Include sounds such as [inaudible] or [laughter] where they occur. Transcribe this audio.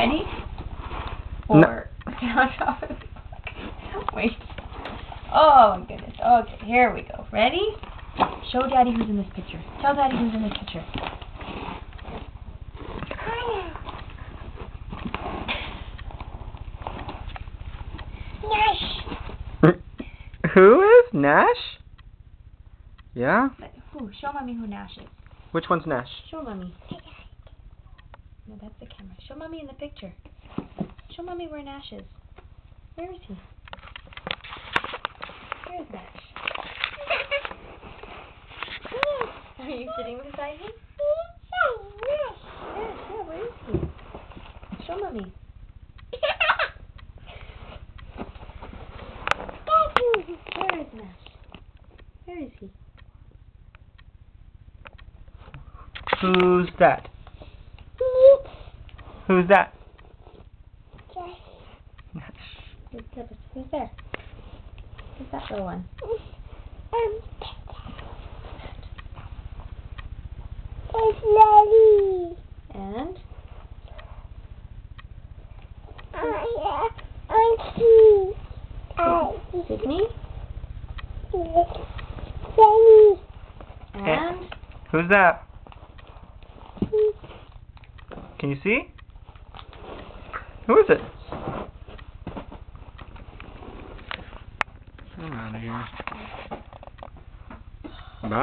Ready? No. Or [laughs] wait. Oh my goodness. Okay, here we go. Ready? Show Daddy who's in this picture. Tell Daddy who's in this picture. Nash. Who is Nash? Yeah? Who? Show Mommy who Nash is. Which one's Nash? Show Mommy. No, that's the camera. Show Mommy in the picture. Show Mommy where Nash is. Where is he? Where is Nash? [laughs] Are you sitting beside him? Yes, yeah, where is he? Show Mommy. [laughs] Where is Nash? Where is he? Who's that? Who's that? Nash. Who's there? Who's that little one? Um, it's Lily. And I am Auntie. I Sydney? Jenny. And Who's that? Can you see? Who is it? I'm out of here. Bye.